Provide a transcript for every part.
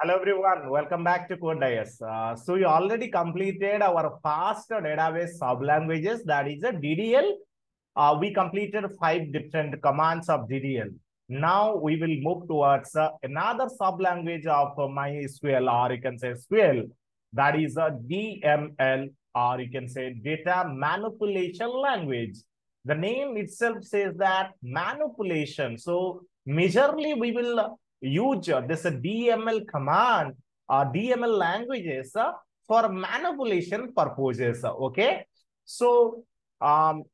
Hello everyone, welcome back to CodeDais. Uh, so we already completed our past database sub-languages, that is a DDL. Uh, we completed five different commands of DDL. Now we will move towards uh, another sub-language of uh, MySQL or you can say SQL, that is a DML or you can say data manipulation language. The name itself says that manipulation. So majorly we will use uh, this uh, DML command or DML languages uh, for manipulation purposes. uh, Okay. So um,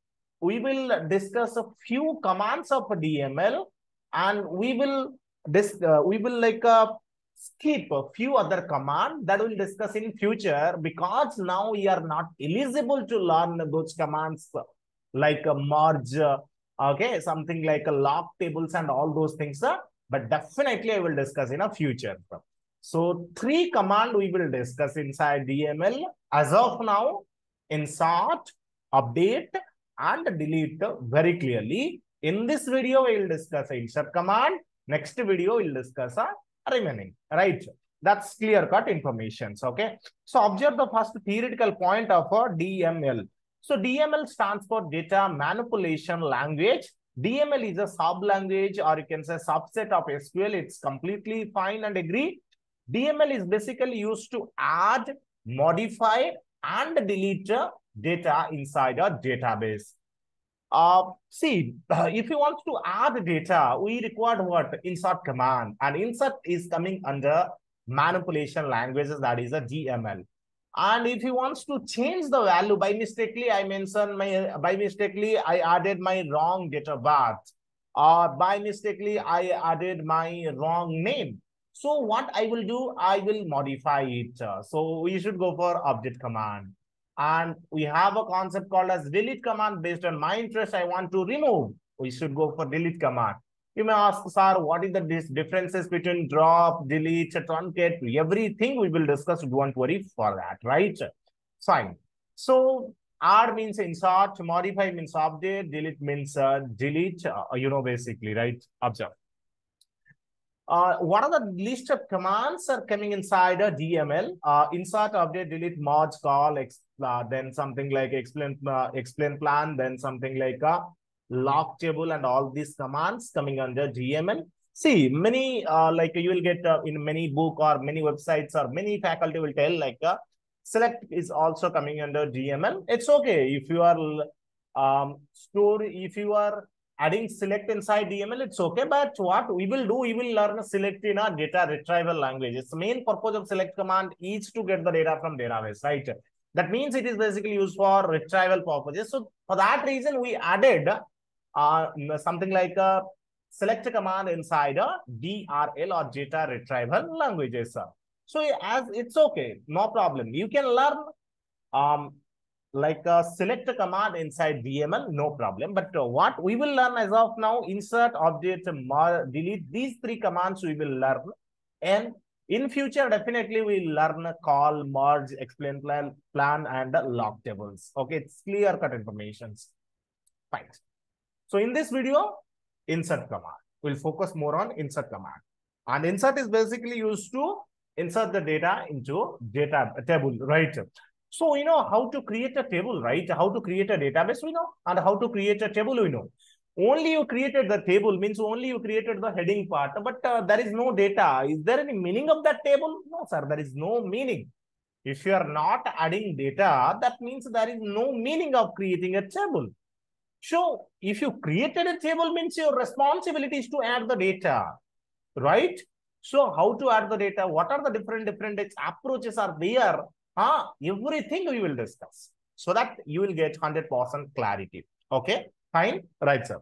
we will discuss a few commands of DML and we will this uh, we will like uh, skip a few other command that we'll discuss in future because now we are not eligible to learn those commands uh, like a merge uh, okay something like a lock tables and all those things uh, but definitely i will discuss in a future. So three command we will discuss inside dml as of now insert update and delete very clearly. In this video we will discuss insert command. Next video we'll discuss a remaining right? That's clear cut informations okay? So observe the first theoretical point of a dml so DML stands for data manipulation language. DML is a sub-language or you can say subset of SQL. It's completely fine and agree. DML is basically used to add, modify and delete data inside a database. Uh, see, if you want to add data, we require what? Insert command. And insert is coming under manipulation languages, that is a DML. And if he wants to change the value by mistakenly, I mentioned my by mistakenly I added my wrong date of birth, or by mistakenly I added my wrong name. So what I will do, I will modify it. So we should go for update command. And we have a concept called as delete command based on my interest. I want to remove. We should go for delete command. You may ask, sir, what is the differences between drop, delete, truncate, everything we will discuss. Don't worry for that, right? Fine. So R means insert, modify means update, delete means uh, delete, uh, you know, basically, right? Observe. Uh, what are the list of commands are coming inside a DML? Uh, insert, update, delete, merge, call, uh, then something like explain, uh, explain plan, then something like a lock table and all these commands coming under DML. See, many uh, like you will get uh, in many book or many websites or many faculty will tell like uh, select is also coming under DML. It's okay if you are um, store if you are adding select inside DML, it's okay. But what we will do, we will learn select in a data retrieval language. Its main purpose of select command is to get the data from database, right? That means it is basically used for retrieval purposes. So for that reason, we added uh, something like a select command inside a DRL or data retrieval languages. So as it's okay, no problem. You can learn um, like a select command inside DML, no problem. But uh, what we will learn as of now, insert, update, delete, these three commands we will learn. And in future, definitely we'll learn call, merge, explain plan, plan and lock tables. Okay, it's clear cut informations. Fine. So in this video, insert command. We'll focus more on insert command. And insert is basically used to insert the data into data table, right? So you know how to create a table, right? How to create a database, we know, and how to create a table, we know. Only you created the table means only you created the heading part, but uh, there is no data. Is there any meaning of that table? No, sir, there is no meaning. If you are not adding data, that means there is no meaning of creating a table. So if you created a table means your responsibility is to add the data, right? So how to add the data? What are the different different approaches are there? Huh? Everything we will discuss so that you will get 100% clarity. Okay, fine, right, sir.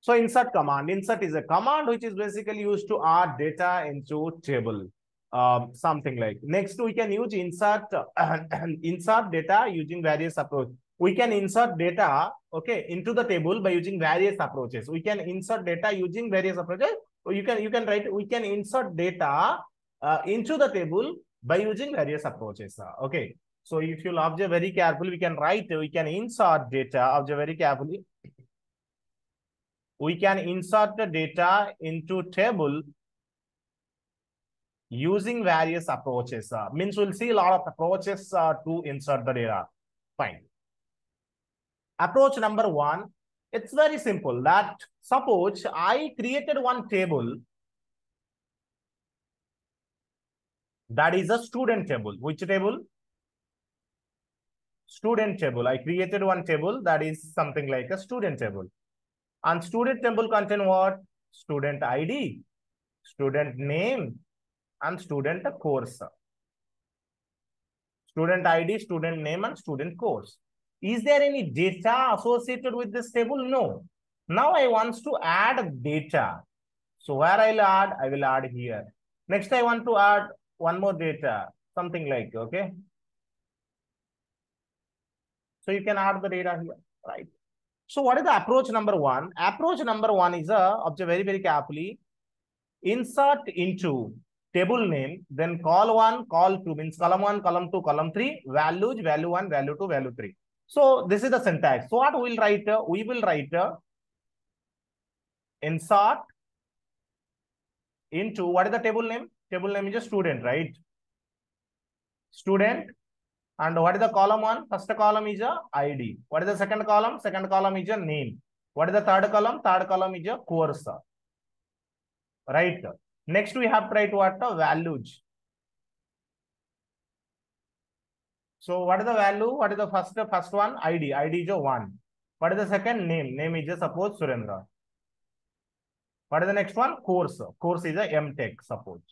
So insert command. Insert is a command which is basically used to add data into table. Um, something like next we can use insert uh, insert data using various approaches we can insert data okay into the table by using various approaches we can insert data using various approaches you can you can write we can insert data uh, into the table by using various approaches okay so if you observe very carefully we can write we can insert data observe very carefully we can insert the data into table using various approaches. Uh, means we'll see a lot of approaches uh, to insert the data. Fine. Approach number one, it's very simple that suppose I created one table that is a student table. Which table? Student table. I created one table that is something like a student table. And student table contain what? Student ID, student name, and student course. Student ID, student name, and student course. Is there any data associated with this table? No. Now I want to add data. So where I'll add, I will add here. Next, I want to add one more data, something like, okay. So you can add the data here, right? So what is the approach number one? Approach number one is a, observe very, very carefully, insert into table name, then call one, call two, means column one, column two, column three, values, value one, value two, value three. So this is the syntax. So what we will write? We will write insert into what is the table name? Table name is a student, right? Student. And what is the column one? First column is a ID. What is the second column? Second column is a name. What is the third column? Third column is a course. Right. Next we have to write what? Values. So what is the value? What is the first first one? ID. ID is a one. What is the second name? Name is a suppose Surendra. What is the next one? Course. Course is a MTech suppose.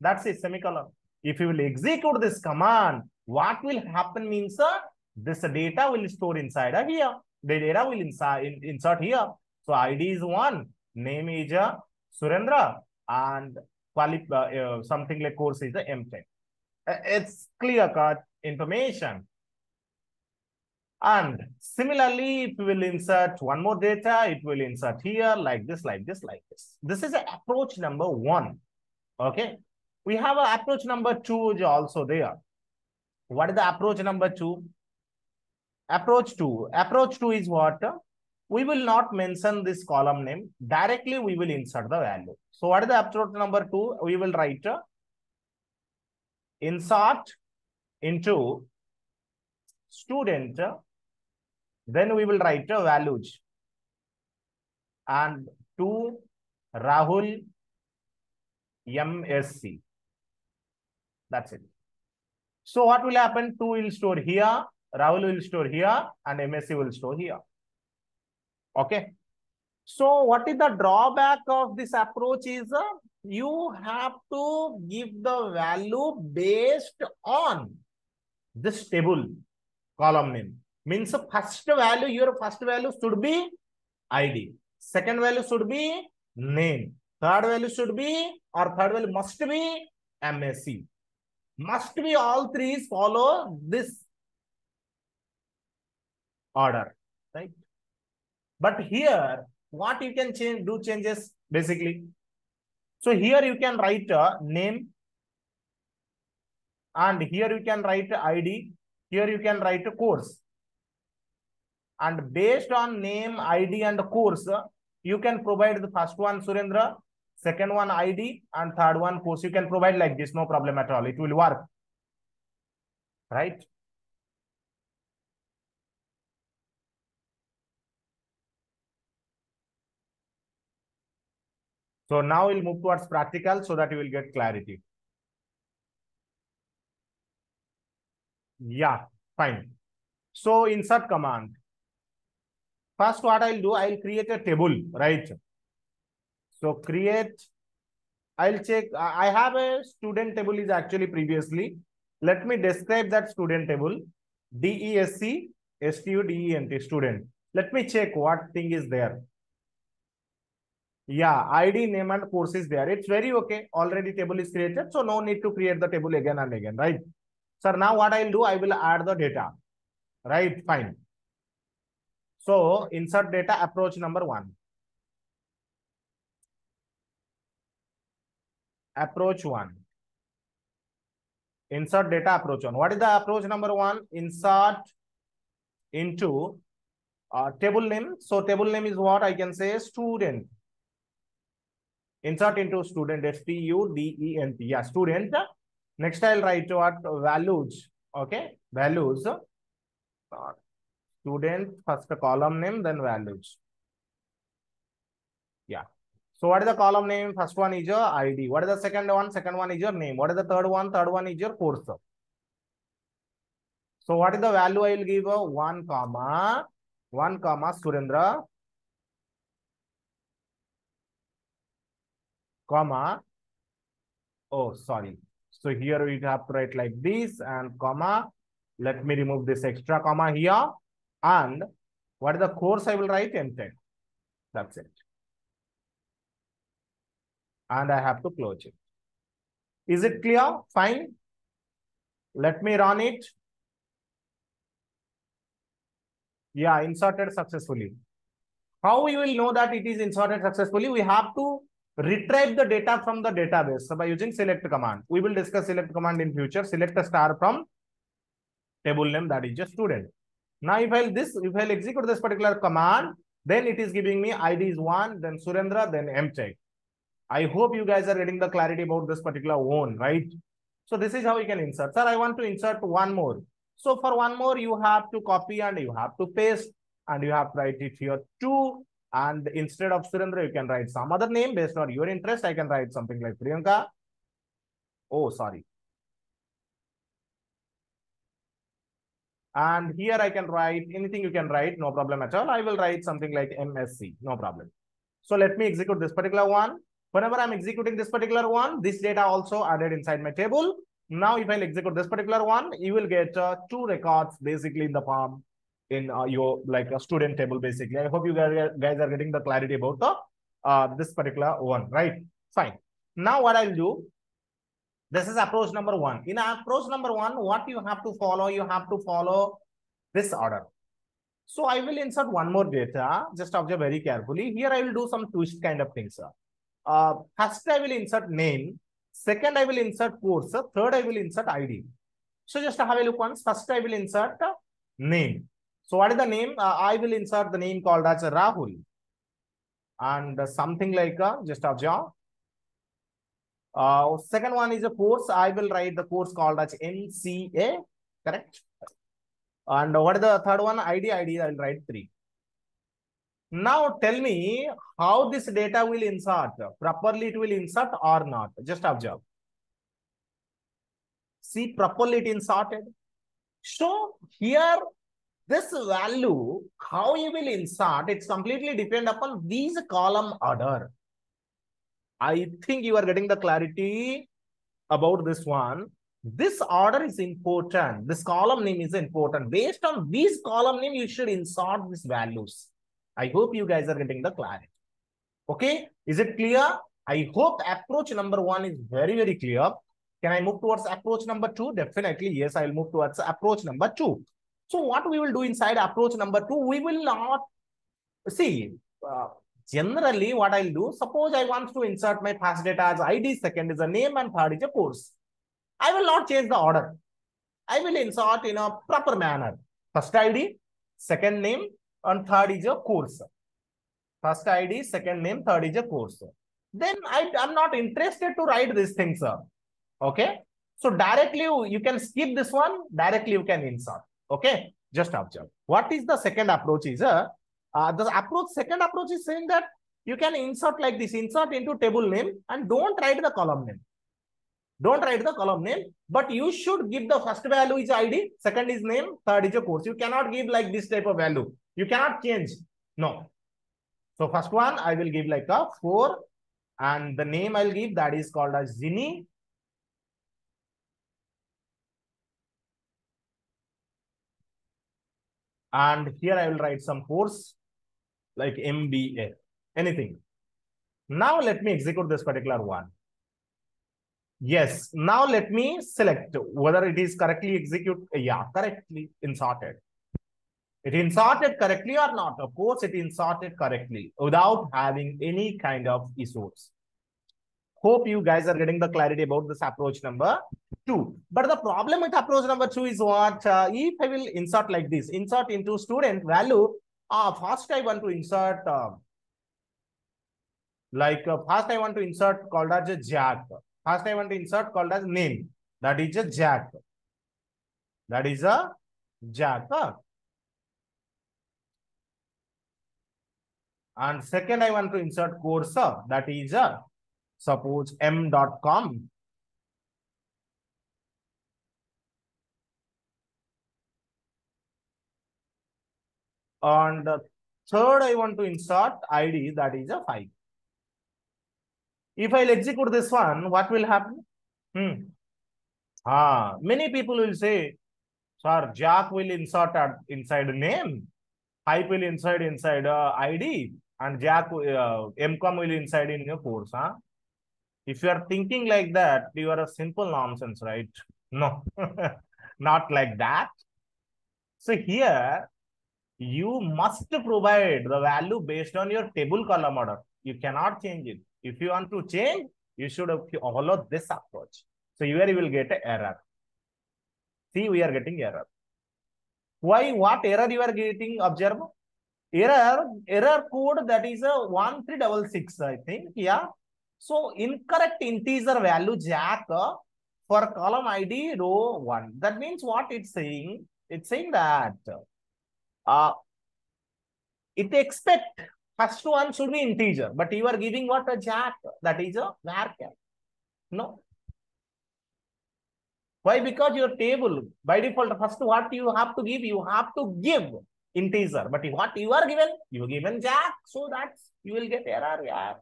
That's it, semicolon. If you will execute this command, what will happen means uh, this data will store inside uh, here. The data will in, insert here. So ID is one, name is uh, Surendra, and quali uh, uh, something like course is the MTech. Uh, it's clear cut information. And similarly, if we will insert one more data, it will insert here like this, like this, like this. This is approach number one. Okay. We have an approach number two is also there. What is the approach number two? Approach two. Approach two is what? We will not mention this column name. Directly, we will insert the value. So what is the approach number two? We will write insert into student, then we will write a values. And to Rahul MSc. That's it. So what will happen? 2 will store here, Rahul will store here, and MSc will store here. Okay. So what is the drawback of this approach is uh, you have to give the value based on this table column name. Means the first value, your first value should be ID. Second value should be name. Third value should be, or third value must be MSc. Must be all three follow this order, right? But here, what you can change, do changes basically. So here you can write a name, and here you can write ID. Here you can write course. And based on name, ID, and course, you can provide the first one, Surendra, second one, ID, and third one, course. You can provide like this, no problem at all. It will work. Right? So now we'll move towards practical so that you will get clarity. Yeah, fine. So insert command. First, what I'll do, I'll create a table, right? So create, I'll check, I have a student table is actually previously. Let me describe that student table. D-E-S-C, S-T-U-D-E-N-T, student. Let me check what thing is there. Yeah, ID, name and course is there. It's very okay. Already table is created. So no need to create the table again and again, right? Sir, now what I'll do, I will add the data. Right, fine. So insert data approach number one. Approach one. Insert data approach one. What is the approach number one? Insert into uh, table name. So table name is what I can say student. Insert into student, S-T-U-D-E-N-T. Yeah, student. Next, I'll write what values. Okay, values. Student, first column name, then values. Yeah. So what is the column name? First one is your ID. What is the second one? Second one is your name. What is the third one? Third one is your course. So what is the value I will give? 1 comma 1 comma Surendra comma oh sorry so here we have to write like this and comma. Let me remove this extra comma here. And what is the course I will write? MTech that's it. And I have to close it. Is it clear? Fine. Let me run it. Yeah inserted successfully. How we will know that it is inserted successfully? We have to retrieve the data from the database. By using select command we will discuss select command in future. Select a star from table name that is just student. Now if i'll this if i'll execute this particular command then it is giving me id is one then surendra then MTech i hope you guys are getting the clarity about this particular one right? So this is how you can insert. Sir i want to insert one more. So for one more you have to copy and you have to paste and you have to write it here too and instead of Surendra, you can write some other name based on your interest. I can write something like Priyanka. Oh, sorry. And here I can write anything you can write, no problem at all. I will write something like MSc, no problem. So let me execute this particular one. Whenever I'm executing this particular one, this data also added inside my table. Now, if I execute this particular one, you will get uh, two records basically in the form in uh, your like a student table basically. I hope you guys, are getting the clarity about the uh, this particular one, right? Fine. Now what I'll do, this is approach number one. In approach number one, what you have to follow, you have to follow this order. So I will insert one more data, just observe very carefully. Here I will do some twist kind of things. Uh, first I will insert name, second I will insert course, third I will insert ID. So just have a look once. First I will insert name. So what is the name? Uh, I will insert the name called as Rahul. And uh, something like uh, just observe. Uh, second one is a course. I will write the course called as MCA. Correct. And what is the third one? ID, ID, I will write three. Now tell me how this data will insert. Properly it will insert or not. Just observe. See, properly it inserted. So here this value, how you will insert, it's completely depend upon these column order. I think you are getting the clarity about this one. This order is important. This column name is important. Based on this column name, you should insert these values. I hope you guys are getting the clarity. Okay, is it clear? I hope approach number one is very, very clear. Can I move towards approach number two? Definitely, yes, I will move towards approach number two. So what we will do inside approach number two, we will not see. Uh, generally, what I'll do, suppose I want to insert my past data as ID, second is a name, and third is a course. I will not change the order. I will insert in a proper manner. First ID, second name, and third is a course. First ID, second name, third is a course. Then I am not interested to write these things, sir. Okay. So directly you can skip this one, directly you can insert. Okay, just observe. What is the second approach is, uh, uh, the approach, second approach is saying that you can insert like this, insert into table name and don't write the column name. Don't write the column name, but you should give the first value is ID, second is name, third is a course. You cannot give like this type of value. You cannot change. No. So first one, I will give like a four and the name I'll give that is called as Zini And here I will write some course like MBA, anything. Now let me execute this particular one. Yes, now let me select whether it is correctly execute. Yeah, correctly inserted. It inserted correctly or not? Of course, it inserted correctly without having any kind of issues. Hope you guys are getting the clarity about this approach number two. But the problem with approach number two is what? Uh, if I will insert like this, insert into student value, uh, first I want to insert uh, Like uh, first I want to insert called as a jack. First I want to insert called as name. That is a jack. That is a jack. And second I want to insert course. That is a suppose m.com. And uh, third I want to insert ID. That is a 5. If I'll execute this one, what will happen? Hmm. Ah, many people will say, sir, Jack will insert inside name, pipe will inside inside uh, ID, and Jack uh, MCOM will inside in your course. Huh? If you are thinking like that, you are a simple nonsense, right? No, not like that. So here, you must provide the value based on your table column order. You cannot change it. If you want to change, you should follow this approach. So here you will get an error. See, we are getting error. Why? What error you are getting? Observe. Error, error code that is a 1366, I think. Yeah. So incorrect integer value jack uh, for column ID row 1. That means what it's saying? It's saying that uh, it expect first one should be integer, but you are giving what a jack that is a varchar. No. Why? Because your table by default first what you have to give you have to give integer, but what you are given you given jack, so that's you will get error. Yeah.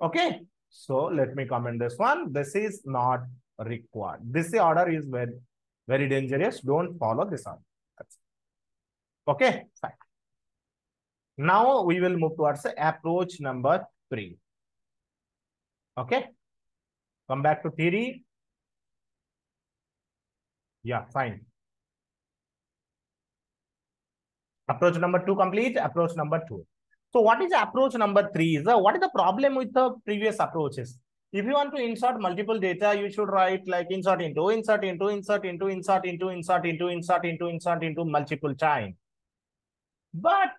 Okay. So let me comment this one. This is not required. This order is very very dangerous. Don't follow this. That's Okay, fine. Now we will move towards approach number three. Okay. Come back to theory. Yeah, fine. Approach number two complete. Approach number two. So what is approach number three? Is uh, what is the problem with the previous approaches? If you want to insert multiple data, you should write like insert into, insert into, insert into, insert into, insert into, insert into, insert into multiple time. But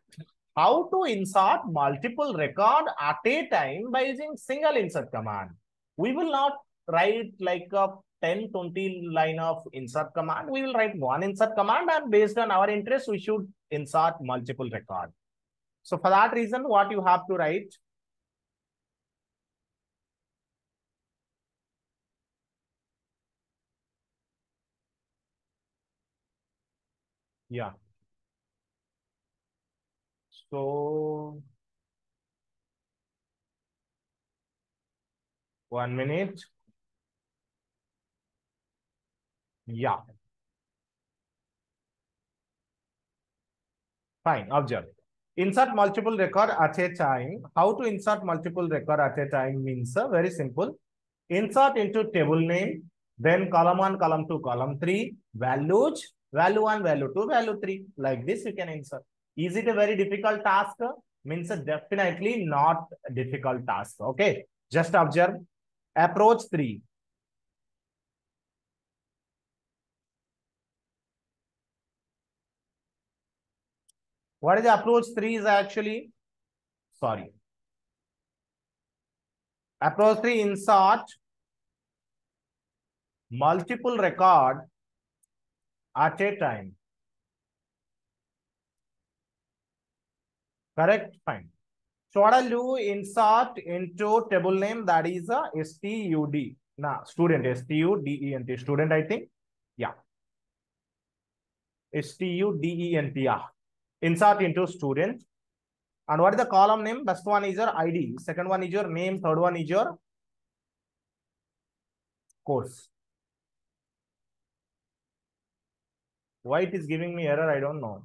how to insert multiple record at a time by using single insert command? We will not write like a 10, 20 line of insert command. We will write one insert command and based on our interest, we should insert multiple record. So for that reason, what you have to write? Yeah. So one minute. Yeah. Fine, observe. Insert multiple record at a time. How to insert multiple record at a time means uh, very simple. Insert into table name, then column 1, column 2, column 3, values, value 1, value 2, value 3. Like this you can insert. Is it a very difficult task? Means uh, definitely not difficult task. Okay, just observe. Approach 3. What is the approach 3 is actually? Sorry. Approach 3 insert multiple record at a time. Correct? Fine. So what I'll do, insert into table name that is a STUD. Nah, student, S-T-U-D-E-N-T, student, I think. Yeah. S-T-U-D-E-N-T, yeah. Insert into student. And what is the column name? First one is your ID. Second one is your name. Third one is your course. Why it is giving me error, I don't know.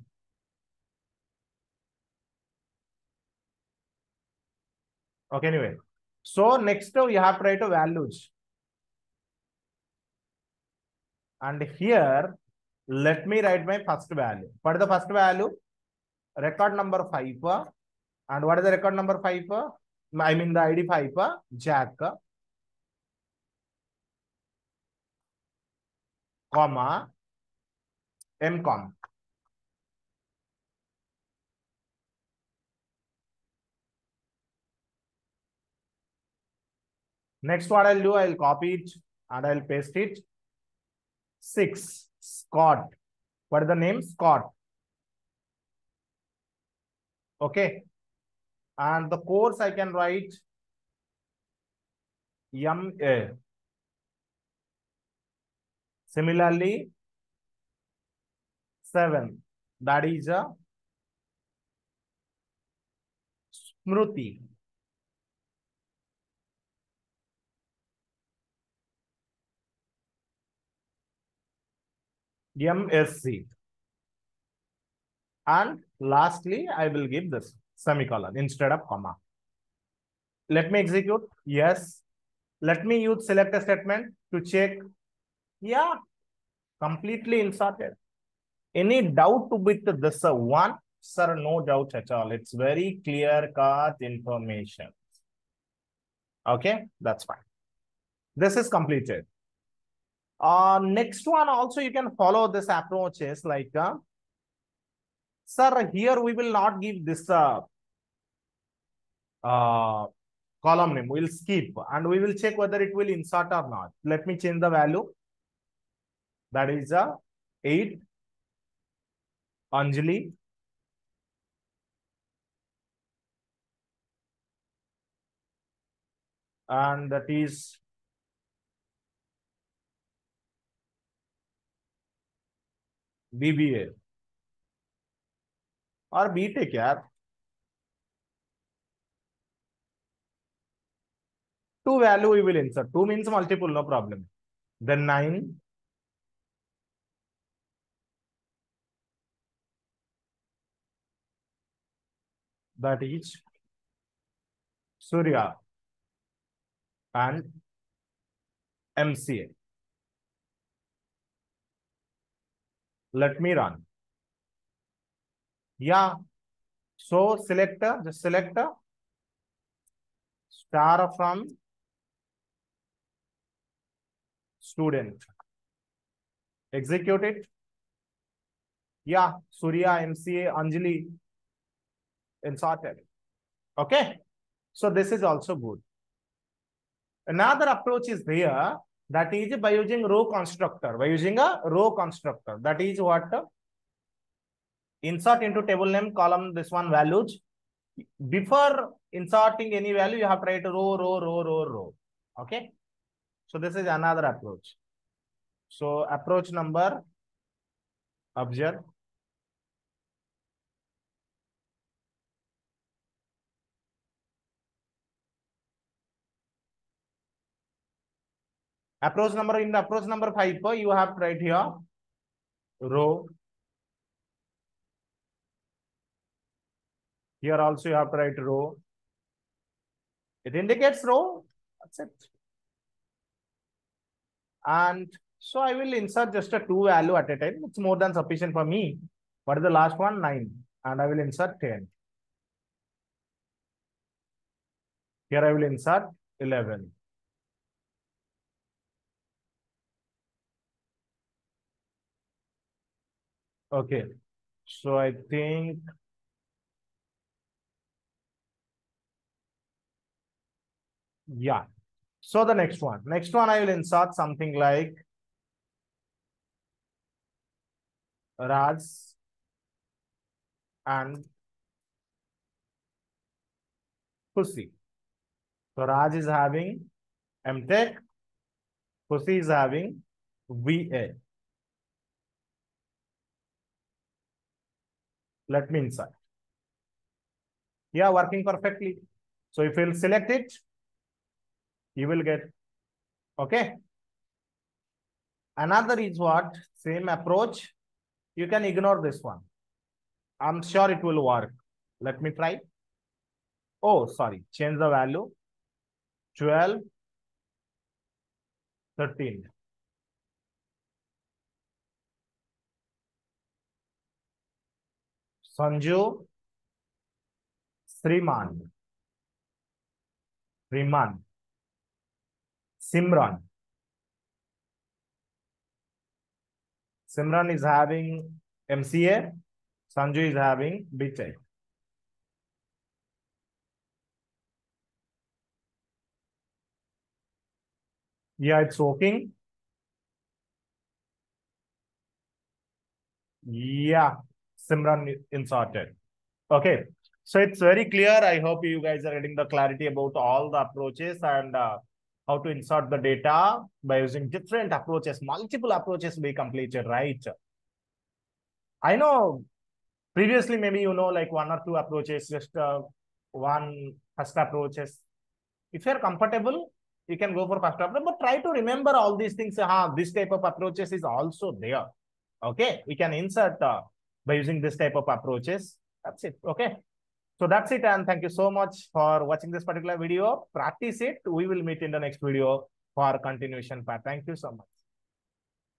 Okay, anyway. So next you have to write a values. And here, let me write my first value. What is the first value? Record number 5. And what is the record number 5? I mean the ID 5, Jack, comma, MCOM. Next, what I'll do, I'll copy it and I'll paste it. Six, Scott. What is the name? Scott. Okay. And the course I can write MA. Similarly, seven. That is a Smruti. MSc. And lastly, I will give this semicolon instead of comma. Let me execute. Yes. Let me use select a statement to check. Yeah, completely inserted. Any doubt with this one? Sir, no doubt at all. It's very clear cut information. Okay, that's fine. This is completed. Uh, next one also you can follow this approaches like, uh, Sir, here we will not give this uh, uh, column name. We will skip and we will check whether it will insert or not. Let me change the value. That is a uh, 8 Anjali and that is VBA. और क्या यार? Two value will insert two means multiple no problem then nine that is Surya and MCA let me run Yeah. So select, just select star from student. Execute it. Yeah, Surya, MCA, Anjali, inserted. Okay. So this is also good. Another approach is there that is by using row constructor, by using a row constructor. That is what? Insert into table name column this one values. Before inserting any value, you have to write row, row, row, row, row. Okay. So this is another approach. So approach number, observe. Approach number in the approach number five, you have right here row. Here also you have to write row. It indicates row. That's it. And so I will insert just a two value at a time. It's more than sufficient for me. What is the last one? Nine. And I will insert 10. Here I will insert 11. Okay. So I think yeah. So the next one. Next one I will insert something like Raj and Pussy. So Raj is having MTech, Pussy is having VA. Let me insert. Yeah, working perfectly. So if you'll select it, you will get okay? Another is what? Same approach. You can ignore this one. I'm sure it will work. Let me try. Oh sorry. Change the value. 12 13 sanju. Sriman. Sriman. Simran. Simran is having MCA. Sanju is having BTech. Yeah, it's working. Yeah, Simran inserted. Okay, so it's very clear. I hope you guys are getting the clarity about all the approaches and uh, how to insert the data by using different approaches, multiple approaches we completed, right? I know previously maybe you know like one or two approaches, just uh, one first approaches. If you're comfortable, you can go for first approach, but try to remember all these things. Uh, this type of approaches is also there. Okay, we can insert uh, by using this type of approaches. That's it. Okay. So that's it. And thank you so much for watching this particular video. Practice it. We will meet in the next video for continuation part. Thank you so much.